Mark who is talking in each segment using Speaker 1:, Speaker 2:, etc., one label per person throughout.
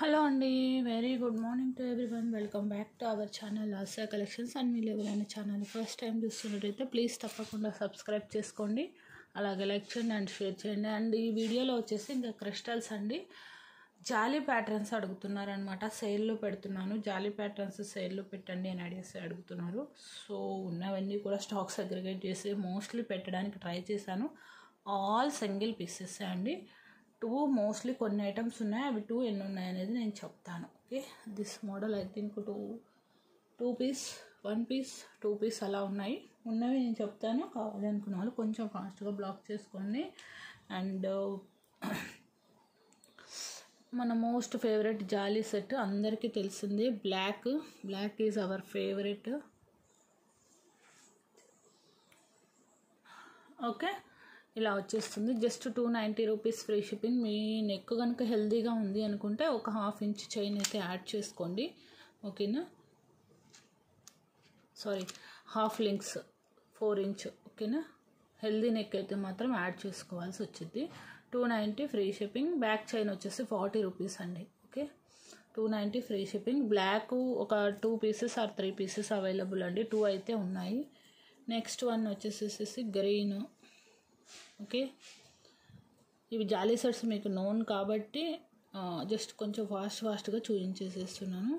Speaker 1: Hello అండి very good morning to everyone. Welcome back to our channel Asia collections. And మీరు ఎవరైనా channel first time చూస్తున్నట్టయితే please తప్పకుండా subscribe చేసుకోండి. అలాగే లైక్ చేయండి అండ్ షేర్ చేయండి. అండ్ ఈ వీడియోలో వచ్చేసి ఇంకా క్రిస్టల్స్ అండి. జాలీ ప్యాటర్న్స్ అడుగుతున్నారనమాట సేల్లో పెడుతున్నాను. జాలీ ప్యాటర్న్స్ సేల్లో పెట్టండి అని అడిగేసి అడుగుతున్నారు. సో ఉన్నవన్నీ కూడా స్టాక్స్ అగ్రిగేట్ చేసి మోస్ట్లీ పెట్టడానికి ట్రై చేశాను. ఆల్ సింగిల్ పీసెస్ అండి. టూ మోస్ట్లీ కొన్ని ఐటమ్స్ ఉన్నాయి. అవి టూ ఎన్ని ఉన్నాయి అనేది నేను చెప్తాను. Okay? This model I think two two piece one piece two piece అలా ఉన్నాయి. ఉన్నవి నేను చెప్తాను. కావాలి అనుకున్న వాళ్ళు కొంచెం ఫాస్ట్గా బ్లాక్ చేసుకోండి. అండ్ uh, మన మోస్ట్ ఫేవరెట్ జాలీ సెట్ అందరికీ తెలిసింది. Black black is our favourite okay? ఇలా వచ్చేస్తుంది. Just two ninety rupees free shipping. మీ నెక్ కనుక హెల్దీగా ఉంది అనుకుంటే ఒక హాఫ్ ఇంచ్ చైన్ అయితే యాడ్ చేసుకోండి. ఓకేనా? Sorry half links four inch ఓకేనా? హెల్దీ నెక్ అయితే మాత్రం యాడ్ చేసుకోవాల్సి వచ్చింది. Two ninety free shipping. Back chain వచ్చేసి ఫార్టీ రూపీస్ అండి. Okay? Two ninety free shipping. Block ఒక two pieces or three pieces available అండి. టూ అయితే ఉన్నాయి. నెక్స్ట్ వన్ వచ్చేసేసి గ్రీన్. ఓకే? ఇవి జాలీ సెట్స్ మీకు నోన్ కాబట్టి జస్ట్ కొంచెం ఫాస్ట్ ఫాస్ట్గా చూపించేసేస్తున్నాను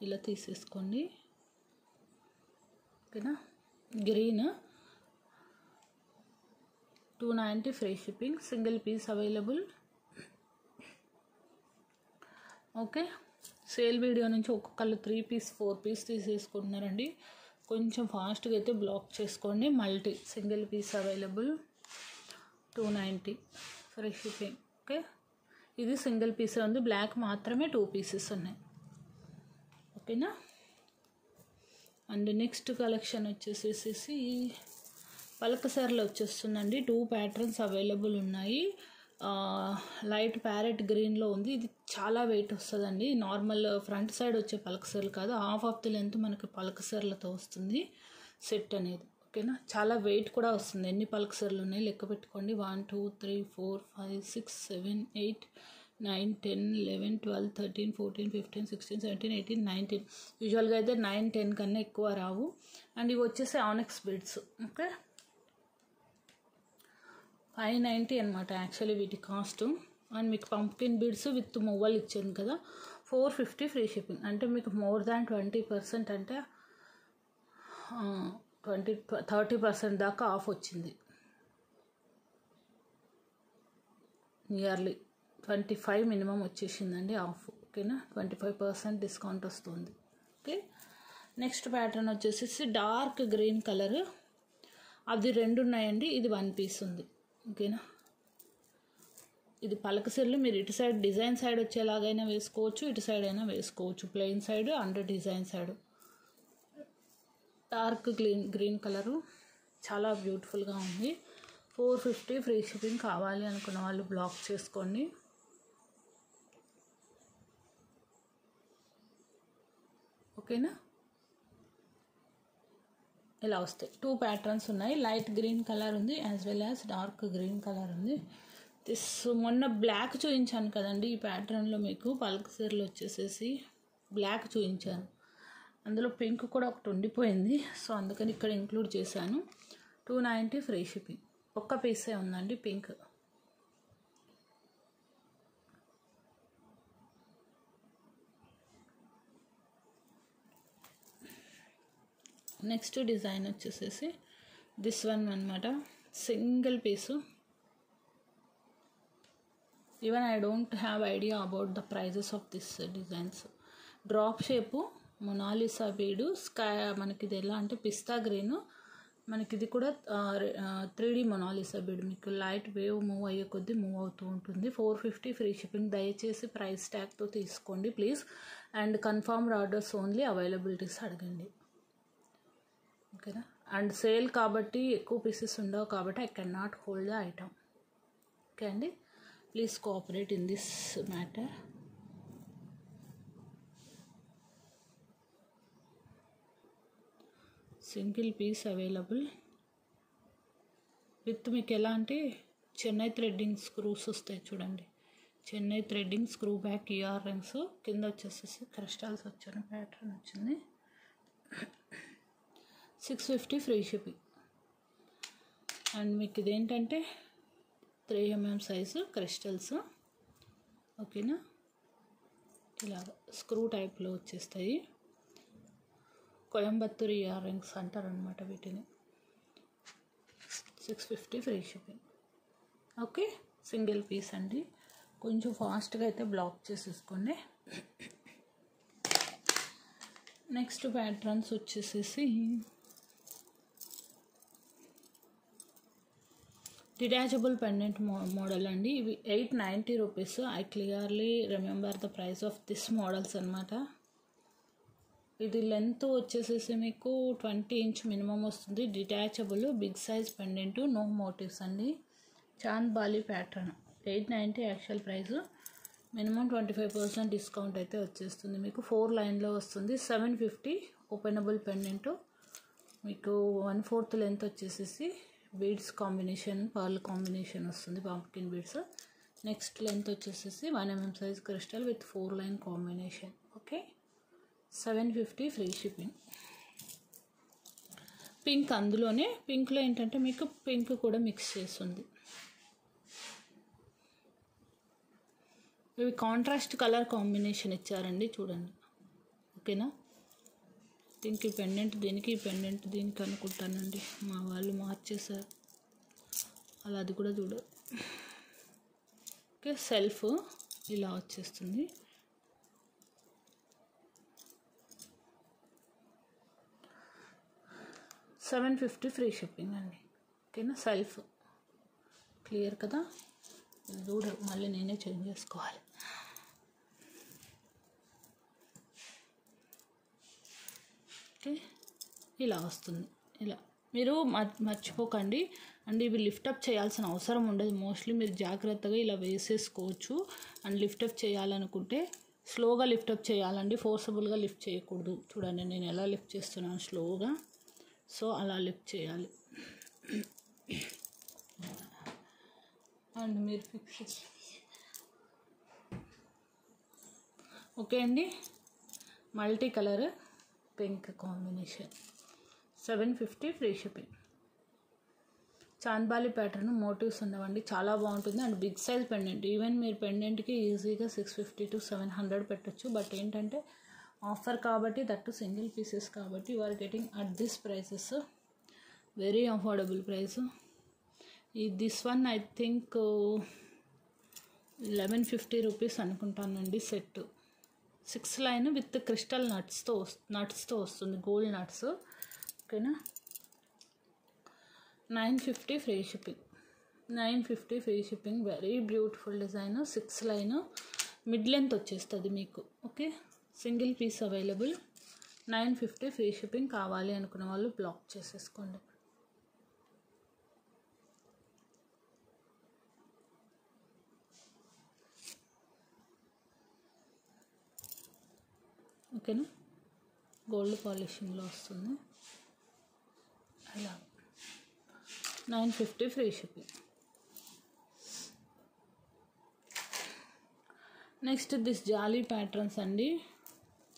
Speaker 1: ఇలా తీసేసుకోండి. ఓకేనా? Green two ninety free shipping single piece available okay? Sale video నుంచి ఒక్కొక్కళ్ళు త్రీ పీస్ ఫోర్ పీస్ తీసేసుకుంటున్నారండి. కొంచెం ఫాస్ట్గా అయితే బ్లాక్ చేసుకోండి. Multi single piece available. Two ninety free shipping. Okay? ఇది సింగిల్ పీస్ ఉంది బ్లాక్ మాత్రమే టూ పీసెస్ ఉన్నాయి. ఓకేనా? అండ్ నెక్స్ట్ కలెక్షన్ వచ్చేసేసి పలకసార్లు వచ్చేస్తుందండి. టూ ప్యాటర్న్స్ అవైలబుల్ ఉన్నాయి. లైట్ ప్యారెట్ గ్రీన్లో ఉంది. ఇది చాలా వెయిట్ వస్తుందండి. నార్మల్ ఫ్రంట్ సైడ్ వచ్చే పలకసర్లు కాదు. హాఫ్ ఆఫ్ ది లెంత్ మనకి పలకసర్లతో వస్తుంది సెట్ అనేది. ఓకేనా? చాలా వెయిట్ కూడా వస్తుంది. ఎన్ని పలకసర్లు ఉన్నాయి? లెక్క పెట్టుకోండి. One two three four five six seven eight nine ten eleven twelve thirteen fourteen fifteen sixteen seventeen eighteen nineteen. యూజువల్గా అయితే నైన్ టెన్ కన్నా ఎక్కువ రావు. అండ్ ఇవి వచ్చేసి onyx beads. Okay? Five ninety అనమాట యాక్చువల్లీ వీటి కాస్ట్. అండ్ మీకు పంప్కిన్ బీడ్స్ విత్ మొవ్వలు ఇచ్చింది కదా ఫోర్ ఫిఫ్టీ ఫ్రీ షిప్పింగ్. అంటే మీకు మోర్ దాన్ ట్వంటీ పర్సెంట్ అంటే ట్వంటీ థర్టీ పర్సెంట్ దాకా ఆఫ్ వచ్చింది. నియర్లీ ట్వంటీ ఫైవ్ మినిమం వచ్చేసిందండి ఆఫ్. ఓకేనా? ట్వంటీ ఫైవ్ పర్సెంట్ డిస్కౌంట్ వస్తుంది. ఓకే? నెక్స్ట్ ప్యాటర్న్ వచ్చేసి డార్క్ గ్రీన్ కలర్. అది రెండు ఉన్నాయండి ఇది వన్ పీస్ ఉంది. ఓకేనా? ఇది పలక పలకసిర్లు మీరు ఇటు సైడ్ డిజైన్ సైడ్ వచ్చేలాగైనా వేసుకోవచ్చు ఇటు సైడ్ అయినా వేసుకోవచ్చు. Plain side under design side. Dark green green colour. చాలా బ్యూటిఫుల్గా ఉంది. ఫోర్ ఫిఫ్టీ ఫ్రీ షిప్పింగ్ కావాలి అనుకున్న వాళ్ళు బ్లాక్ చేసుకోండి. ఓకేనా? ఇలా వస్తాయి. టూ ప్యాటర్న్స్ ఉన్నాయి. లైట్ గ్రీన్ కలర్ ఉంది as well as dark green colour ఉంది. దిస్ మొన్న బ్లాక్ చూపించాను కదండి. ఈ ప్యాటర్న్లో మీకు పల్క్ సీరలు వచ్చేసేసి బ్లాక్ చూపించాను. అందులో పింక్ కూడా ఒకటి ఉండిపోయింది. సో అందుకని ఇక్కడ ఇంక్లూడ్ చేశాను. టూ నైంటీ ఫ్రీ షిప్పింగ్ ఒక్క పీసే ఉందండి పింక్ నెక్స్ట్ డిజైన్ వచ్చేసేసి దిస్ వన్ అనమాట single piece even I don't have idea about the prices of this designs drop shape Mona Lisa bead sky మనకి ఇది ఎలా అంటే పిస్తా గ్రీన్ మనకి ఇది కూడా three D Mona Lisa bead మీకు లైట్ వేవ్ మూవ్ అయ్యే కొద్దీ మూవ్ అవుతూ ఉంటుంది. ఫోర్ ఫిఫ్టీ ఫ్రీ షిప్పింగ్ దయచేసి ప్రైస్ ట్యాగ్తో తీసుకోండి please and confirmed orders only availabilities అడగండి. ఓకేనా అండ్ సేల్ కాబట్టి ఎక్కువ పీసెస్ ఉండవు కాబట్టి I can not hold the item okay అండి? Please cooperate in this matter single piece available with మీకు ఎలా అంటే చెన్నై థ్రెడ్డింగ్ స్క్రూస్ వస్తాయి చూడండి. Chennai threading screw back earrings కింద వచ్చేసేసి క్రిస్టల్స్ వచ్చిన. ప్యాటర్న్ వచ్చింది. Six fifty free shipping and మీకు ఇదేంటంటే త్రీ ఎంఎం సైజు క్రిస్టల్స్. ఓకేనా? ఇలాగ స్క్రూ టైప్లో వచ్చేస్తాయి. కోయంబత్తూర్ ఇయర్ రింగ్స్ అంటారనమాట వీటిని. Six fifty free shipping okay? Single piece అండి. కొంచెం ఫాస్ట్గా అయితే బ్లాక్ చేసేసుకోండి. నెక్స్ట్ ప్యాటర్న్స్ వచ్చేసేసి డిటాచబుల్ పెండెంట్ మో మోడల్ అండి. ఇవి eight ninety rupees. I clearly remember the price of this models అనమాట ఇది లెంత్ వచ్చేసేసి మీకు ట్వంటీ ఇంచ్ మినిమం వస్తుంది. Detachable big size pendant no motifs అండి. Chandbali pattern. Eight ninety actual price. Minimum twenty five percent discount అయితే వచ్చేస్తుంది మీకు. Four లైన్లో వస్తుంది. సెవెన్ ఫిఫ్టీ ఓపెనబుల్ పెండెంట్ మీకు వన్ ఫోర్త్ లెంత్ వచ్చేసేసి బీడ్స్ కాంబినేషన్ పర్ల్ కాంబినేషన్ వస్తుంది పాంప్కిన్ బీడ్స్. నెక్స్ట్ లెంత్ వచ్చేసేసి one MM size crystal with four line combination okay seven fifty free shipping pink అందులోనే పింక్లో ఏంటంటే మీకు పింక్ కూడా మిక్స్ చేస్తుంది. ఇవి కాంట్రాస్ట్ కలర్ కాంబినేషన్ ఇచ్చారండి చూడండి. ఓకేనా దీనికి పెండెంట్ దీనికి పెండెంట్ దీనికి అనుకుంటానండి. మా వాళ్ళు మార్చేశారు. అలా అది కూడా చూడ. ఓకే సెల్ఫ్ ఇలా వచ్చేస్తుంది. సెవెన్ ఫిఫ్టీ ఫ్రీ షిప్పింగ్ అండి. ఓకేనా? సెల్ఫ్ క్లియర్ కదా? చూడ మళ్ళీ నేనే చేంజ్ చేసుకోవాలి. ఓకే ఇలా వస్తుంది. ఇలా. మీరు మర్చిపోకండి. అండ్ ఇవి లిఫ్టప్ చేయాల్సిన అవసరం ఉండదు. మోస్ట్లీ మీరు జాగ్రత్తగా ఇలా వేసేసుకోవచ్చు. అండ్ లిఫ్టప్ చేయాలనుకుంటే స్లోగా లిఫ్టప్ చేయాలండి. ఫోర్సబుల్గా లిఫ్ట్ చేయకూడదు. చూడండి నేను ఎలా లిఫ్ట్ చేస్తున్నాను స్లోగా. సో అలా లిఫ్ట్ చేయాలి. అండ్ మీరు ఫిక్స్ ఓకే అండి. Multi colour. Pink combination seven fifty free shipping Chandbali pattern motifs ఉన్నవండి. చాలా బాగుంటుంది. And big size pendant even మీరు పెండెంట్కి ఈజీగా six fifty to seven hundred పెట్టచ్చు. బట్ ఏంటంటే ఆఫర్ కాబట్టి దట్టు సింగిల్ పీసెస్ కాబట్టి you are getting at this prices very affordable price ఈ this one I think eleven fifty rupees అనుకుంటానండి set six line with crystal నట్స్తో నట్స్తో వస్తుంది gold nuts. ఓకేనా? Nine fifty free shipping. Nine fifty free shipping very beautiful design. Six line mid length వచ్చేస్తుంది మీకు. Okay? Single piece available. Nine fifty free shipping కావాలి అనుకున్న వాళ్ళు block చేసేసుకోండి. ఓకేనా? గోల్డ్ పాలిషింగ్లో వస్తుంది. అలా. Nine fifty free shipping. Next this jali patterns అండి.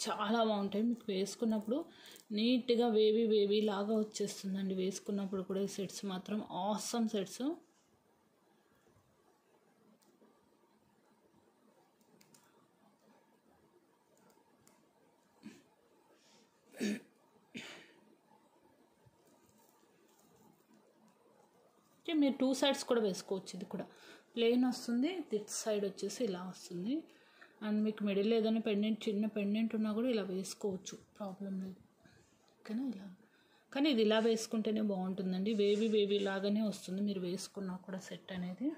Speaker 1: చాలా బాగుంటాయి. మీకు వేసుకున్నప్పుడు నీట్గా వేవీ వేవీ లాగా వచ్చేస్తుందండి. వేసుకున్నప్పుడు కూడా ఈ సెట్స్ మాత్రం ఆసమ్ సెట్స్. మీరు టూ సైడ్స్ కూడా వేసుకోవచ్చు ఇది కూడా. ప్లెయిన్ వస్తుంది దిట్ సైడ్ వచ్చేసి ఇలా వస్తుంది. అండ్ మీకు మిడిల్ ఏదైనా పెండెంట్ చిన్న పెండెంట్ ఉన్నా కూడా ఇలా వేసుకోవచ్చు ప్రాబ్లం లేదు. ఓకేనా? ఇలా. కానీ ఇది ఇలా వేసుకుంటేనే బాగుంటుందండి. బేబీ బేబీ లాగానే వస్తుంది మీరు వేసుకున్నా కూడా సెట్ అనేది.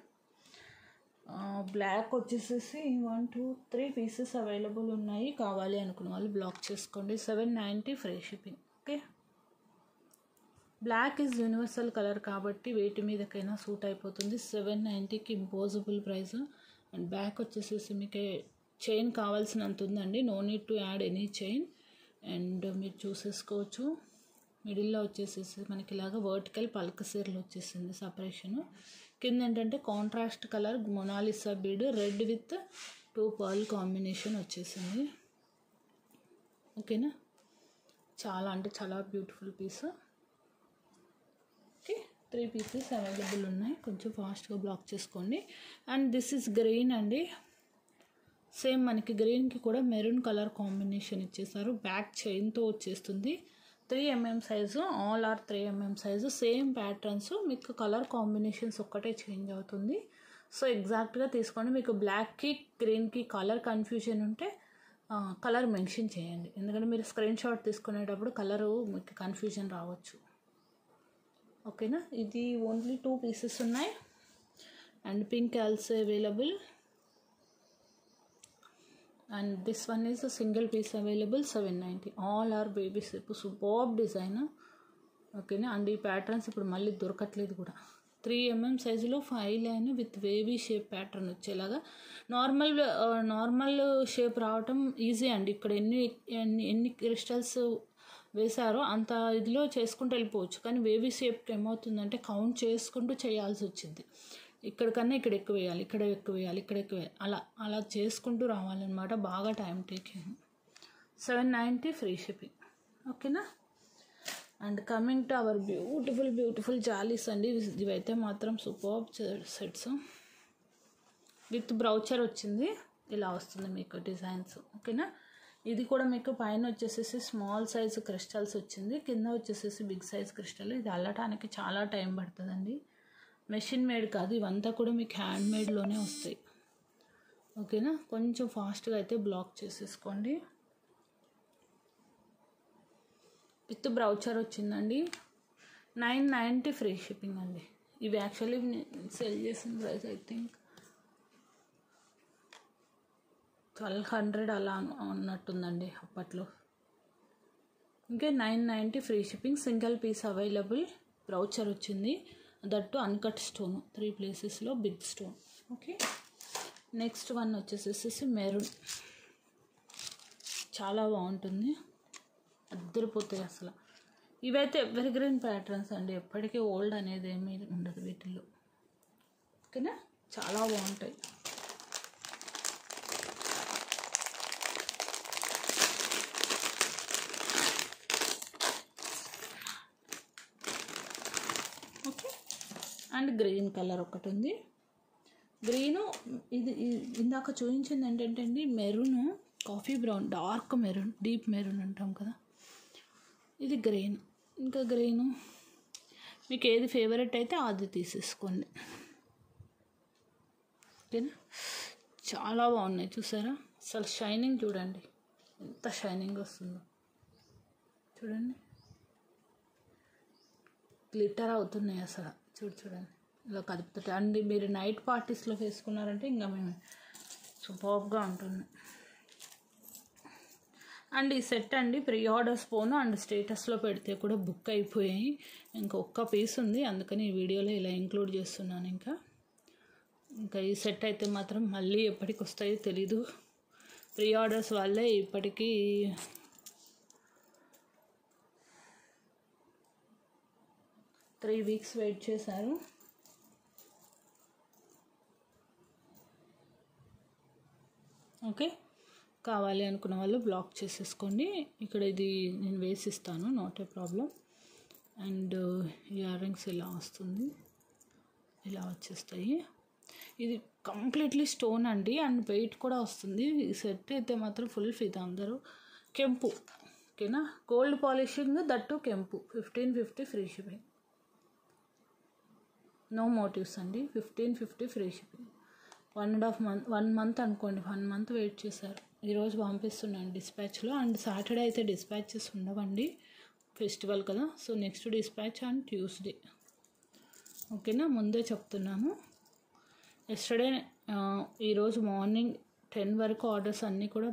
Speaker 1: బ్లాక్ వచ్చేసేసి one two three pieces available ఉన్నాయి. కావాలి అనుకున్న వాళ్ళు బ్లాక్ చేసుకోండి. Seven ninety free shipping. Okay? Black is universal colour కాబట్టి వేటి మీదకైనా సూట్ అయిపోతుంది. సెవెన్ నైంటీకి ఇంపోజబుల్ ప్రైస్ అండ్ బ్యాక్ వచ్చేసేసి మీకు చైన్ కావాల్సినంత ఉందండి. No need to add any chain and మీరు చూసేసుకోవచ్చు. మిడిల్లో వచ్చేసేసి మనకి ఇలాగ వర్టికల్ పల్క సీరలు వచ్చేసింది సపరేషన్ కింద ఏంటంటే contrast colour Mona Lisa bead red with two pearl combination వచ్చేసింది. ఓకేనా చాలా అంటే చాలా beautiful piece three pieces available ఉన్నాయి. కొంచెం ఫాస్ట్గా బ్లాక్ చేసుకోండి. అండ్ దిస్ ఇస్ గ్రీన్ అండి. సేమ్ మనకి గ్రీన్కి కూడా మెరూన్ కలర్ కాంబినేషన్ ఇచ్చేసారు. బ్యాక్ చైన్తో వచ్చేస్తుంది. Three MM size all are three MM size same patterns మీకు కలర్ కాంబినేషన్స్ ఒక్కటే చేంజ్ అవుతుంది. సో ఎగ్జాక్ట్గా తీసుకోండి. మీకు బ్లాక్కి గ్రీన్కి కలర్ కన్ఫ్యూజన్ ఉంటే కలర్ మెన్షన్ చేయండి. ఎందుకంటే మీరు స్క్రీన్ షాట్ తీసుకునేటప్పుడు కలరు మీకు కన్ఫ్యూజన్ రావచ్చు. ఓకేనా? ఇది ఓన్లీ టూ పీసెస్ ఉన్నాయి. And pink also available and this one is single piece available seven ninety all are babies ఇప్పుడు సూపర్బ్ డిజైన్ ఓకేనా? అండ్ ఈ ప్యాటర్న్స్ ఇప్పుడు మళ్ళీ దొరకట్లేదు కూడా. త్రీ ఎంఎం సైజులో five line with wavy shape pattern వచ్చేలాగా. నార్మల్ నార్మల్ షేప్ రావటం ఈజీ అండి. ఇక్కడ ఎన్ని ఎన్ని ఎన్ని క్రిస్టల్స్ వేశారో అంత ఇదిలో చేసుకుంటూ వెళ్ళిపోవచ్చు. కానీ వేవీ షేప్కి ఏమవుతుందంటే కౌంట్ చేసుకుంటూ చేయాల్సి వచ్చింది. ఇక్కడ కన్నా ఇక్కడ ఎక్కువ వేయాలి ఇక్కడ ఎక్కువ వేయాలి ఇక్కడ ఎక్కువ వేయాలి. అలా అలా చేసుకుంటూ రావాలన్నమాట బాగా time taking seven ninety free shipping ఓకేనా and coming to our beautiful beautiful jalis అండి. ఇవైతే మాత్రం సూపర్ సెట్స్ విత్ బ్రౌచర్ వచ్చింది. ఇలా వస్తుంది మీకు డిజైన్స్ ఓకేనా ఇది కూడా మీకు పైన వచ్చేసేసి స్మాల్ సైజు క్రిస్టల్స్ వచ్చింది. కింద వచ్చేసేసి బిగ్ సైజ్ క్రిస్టల్ ఇది అల్లటానికి చాలా టైం పడుతుందండి. మెషిన్ మేడ్ కాదు ఇవంతా కూడా మీకు హ్యాండ్ మేడ్లోనే వస్తాయి. ఓకేనా కొంచెం ఫాస్ట్గా అయితే బ్లాక్ చేసేసుకోండి. విత్ బ్రౌచర్ వచ్చిందండి. నైన్ నైంటీ ఫ్రీ షిప్పింగ్ అండి. ఇవి యాక్చువల్లీ సెల్ చేసిన price I think twelve hundred అలా ఉన్నట్టుందండి అప్పట్లో. ఇంకా nine ninety free shipping single piece available brochure వచ్చింది. దట్టు అన్కట్ స్టోన్ త్రీ ప్లేసెస్లో big stone. Okay. Next one వచ్చేసేసి మెరూన్. చాలా బాగుంటుంది. అద్దరిపోతాయి అసలు. ఇవైతే ఎవరి గ్రీన్ ప్యాటర్న్స్ అండి. ఎప్పటికీ ఓల్డ్ అనేది ఏమీ ఉండదు వీటిల్లో. ఓకేనా? చాలా బాగుంటాయి. అండ్ గ్రీన్ కలర్ ఒకటి ఉంది గ్రీను ఇది ఇందాక చూపించింది ఏంటంటే అండి maroon coffee brown dark maroon deep maroon అంటాం కదా. ఇది గ్రీన్. ఇంకా గ్రీను. మీకు ఏది ఫేవరెట్ అయితే అది తీసేసుకోండి. ఓకేనా? చాలా బాగున్నాయి చూసారా? అసలు షైనింగ్ చూడండి. ఎంత షైనింగ్ వస్తుందో. చూడండి. గ్లిటర్ అవుతున్నాయి అసలు. చూడు చూడండి. ఇలా కదుపుతుంటే. అండ్ మీరు నైట్ పార్టీస్లో వేసుకున్నారంటే ఇంకా మేము సూపర్గా ఉంటుంది. అండ్ ఈ సెట్ అండి ప్రీ ఆర్డర్స్ పోను. అండ్ స్టేటస్లో పెడితే కూడా బుక్ అయిపోయాయి. ఇంకా ఒక్క పీస్ ఉంది. అందుకని ఈ వీడియోలో ఇలా ఇంక్లూడ్ చేస్తున్నాను ఇంకా. ఇంకా ఈ సెట్ అయితే మాత్రం మళ్ళీ ఎప్పటికి వస్తాయో తెలీదు. ప్రీ ఆర్డర్స్ వాళ్ళే ఇప్పటికీ త్రీ వీక్స్ వెయిట్ చేశారు. ఓకే. కావాలి అనుకున్న వాళ్ళు బ్లాక్ చేసేసుకోండి. ఇక్కడ ఇది నేను వేసిస్తాను not a problem. And earrings ఇలా వస్తుంది. ఇలా వచ్చేస్తాయి. ఇది కంప్లీట్లీ స్టోన్ అండి. అండ్ వెయిట్ కూడా వస్తుంది. ఈ సెట్ అయితే మాత్రం ఫుల్ ఫిదా అందరూ. కెంపు. ఓకేనా? గోల్డ్ పాలిషింగ్ దట్టు కెంపు. Fifteen fifty free shipping. No motives అండి. Fifteen fifty free shipping one and half month one month అనుకోండి. వన్ మంత్ వెయిట్ చేశారు. ఈరోజు పంపిస్తున్నాను డిస్పాచ్లో అండ్ సాటర్డే అయితే డిస్పాచెస్ ఉండవండి. ఫెస్టివల్ కదా. So next dispatch and Tuesday ఓకేనా ముందే చెప్తున్నాము ఎస్టర్డే ఈరోజు మార్నింగ్ టెన్ వరకు ఆర్డర్స్ అన్నీ కూడా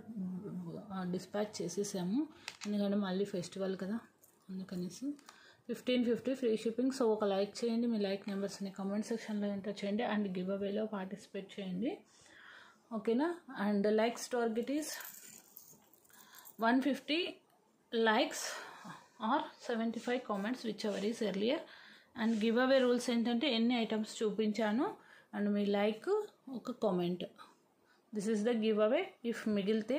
Speaker 1: డిస్పాచ్ చేసేసాము. ఎందుకంటే మళ్ళీ ఫెస్టివల్ కదా. అందుకనేసి. Fifteen fifty free shipping so ఒక లైక్ చేయండి. మీ లైక్ నెంబర్స్ని కామెంట్ సెక్షన్లో ఎంటర్ చేయండి అండ్ గివ్ అవేలో పార్టిసిపేట్ చేయండి. ఓకేనా and likes target is one fifty likes or seventy five comments whichever is earlier and giveaway rules ఏంటంటే ఎన్ని ఐటమ్స్ చూపించాను అండ్ మీ లైక్ ఒక comment this is the giveaway if మిగిలితే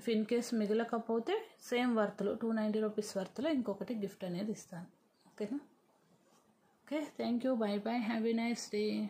Speaker 1: ఇఫ్ ఇన్ కేస్ మిగలకపోతే సేమ్ వర్త్లో టూ నైంటీ రూపీస్ వర్త్లో ఇంకొకటి gift అనేది ఇస్తాను. okay okay thank you. Bye bye have a nice day.